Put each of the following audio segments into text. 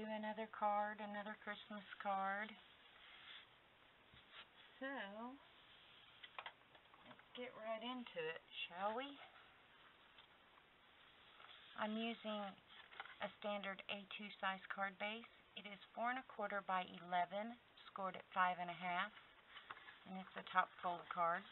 do another card, another Christmas card. So, let's get right into it, shall we? I'm using a standard A2 size card base. It is four and a quarter by 11, scored at five and a half, and it's a top fold card.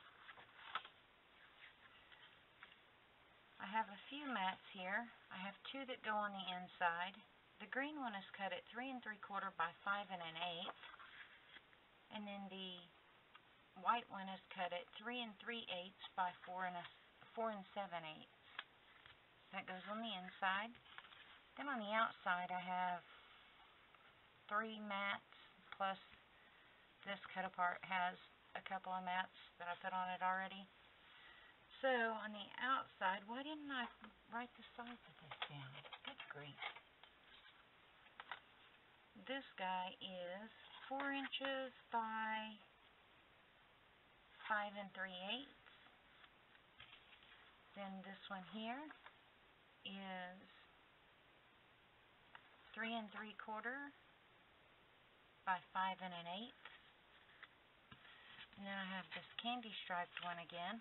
I have a few mats here. I have two that go on the inside. The green one is cut at three and three quarter by five and an eighth, and then the white one is cut at three and three eighths by four and a four and seven eighths. That goes on the inside. Then on the outside I have three mats plus this cut apart has a couple of mats that I put on it already. So on the outside, why didn't I write the size of this down? Good grief. This guy is four inches by five and three eighths. Then this one here is three and three quarter by five and an eighth. And then I have this candy striped one again.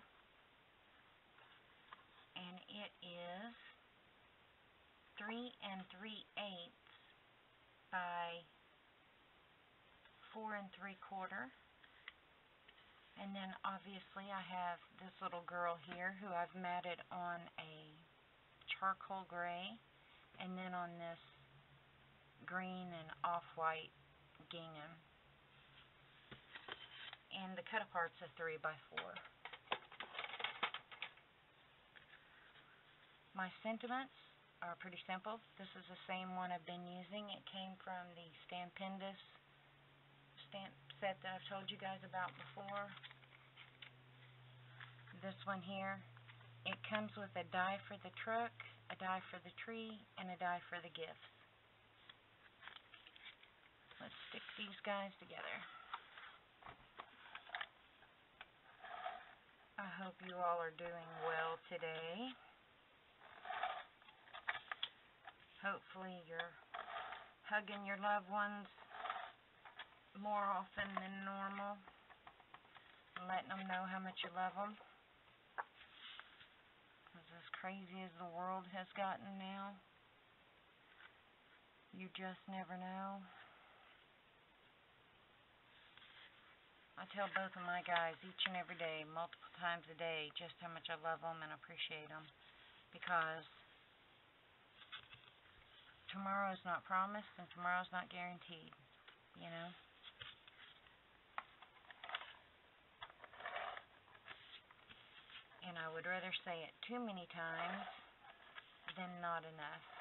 And it is three and three eighths by four and three quarter. And then obviously I have this little girl here who I've matted on a charcoal gray and then on this green and off-white gingham. And the cut apart's a 3 by 4 My sentiments are pretty simple. This is the same one I've been using. It came from the Stampendous stamp set that I've told you guys about before. This one here, it comes with a die for the truck, a die for the tree, and a die for the gifts. Let's stick these guys together. I hope you all are doing well today. Hopefully you're hugging your loved ones more often than normal and letting them know how much you love them. Because as crazy as the world has gotten now, you just never know. I tell both of my guys each and every day, multiple times a day, just how much I love them and appreciate them. Because tomorrow is not promised and tomorrow is not guaranteed, you know? And I would rather say it too many times than not enough.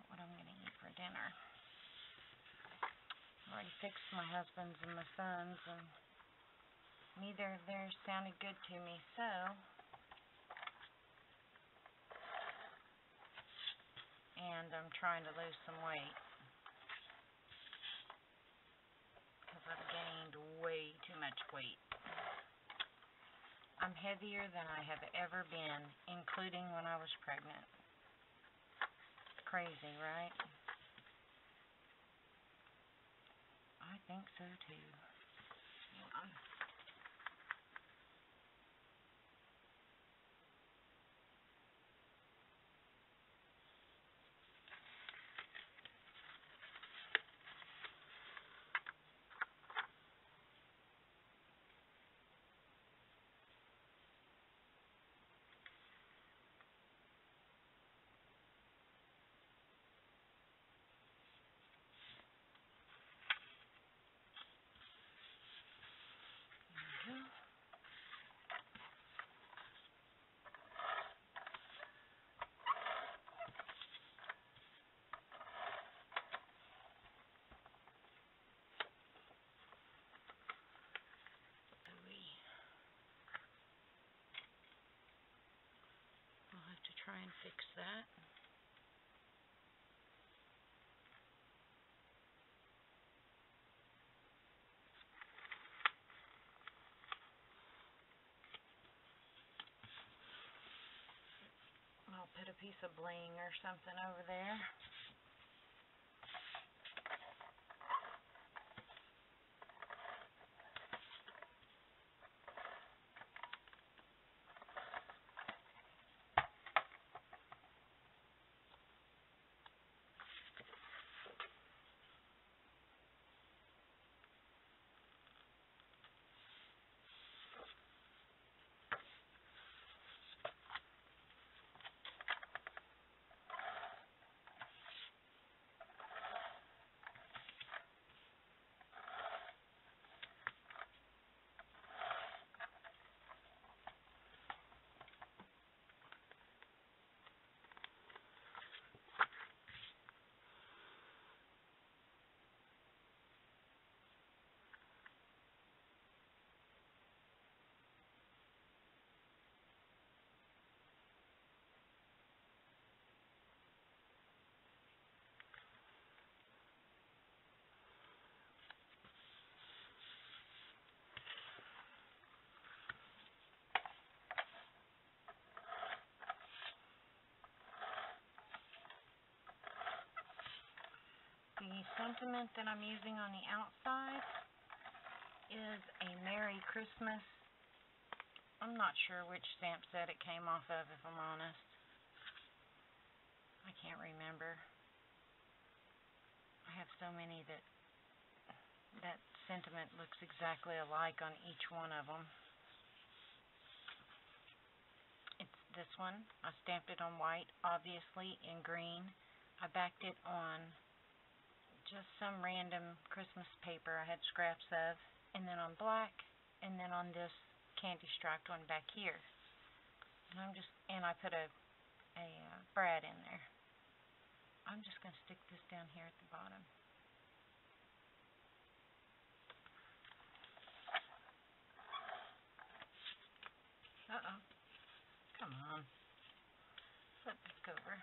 Out what I'm going to eat for dinner. I've already fixed my husband's and my son's, and neither of theirs sounded good to me, so... And I'm trying to lose some weight. Because I've gained way too much weight. I'm heavier than I have ever been, including when I was pregnant crazy, right? I think so too. Can fix that. I'll put a piece of bling or something over there. The sentiment that I'm using on the outside is a Merry Christmas. I'm not sure which stamp set it came off of, if I'm honest. I can't remember. I have so many that that sentiment looks exactly alike on each one of them. It's this one. I stamped it on white, obviously in green. I backed it on just some random Christmas paper I had scraps of, and then on black, and then on this candy striped one back here. And I'm just, and I put a, a uh, brad in there. I'm just going to stick this down here at the bottom. Uh-oh. Come on. Flip back over.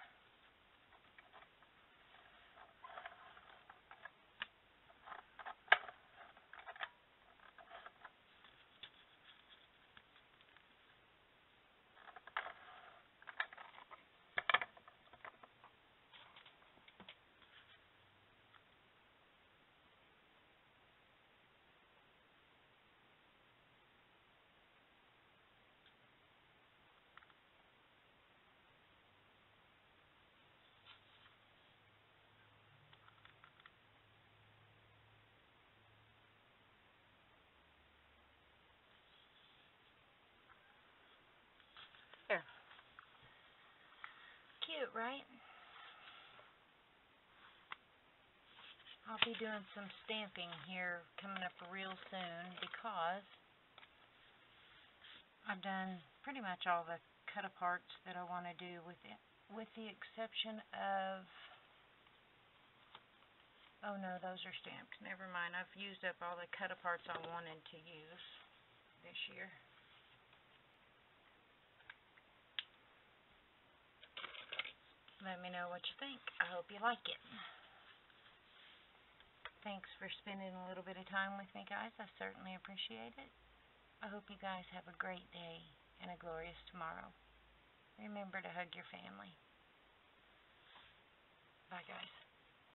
Cute, right? I'll be doing some stamping here coming up real soon because I've done pretty much all the cut aparts that I want to do with it, with the exception of, oh no, those are stamped. Never mind, I've used up all the cut aparts I wanted to use this year. Let me know what you think. I hope you like it. Thanks for spending a little bit of time with me, guys. I certainly appreciate it. I hope you guys have a great day and a glorious tomorrow. Remember to hug your family. Bye, guys.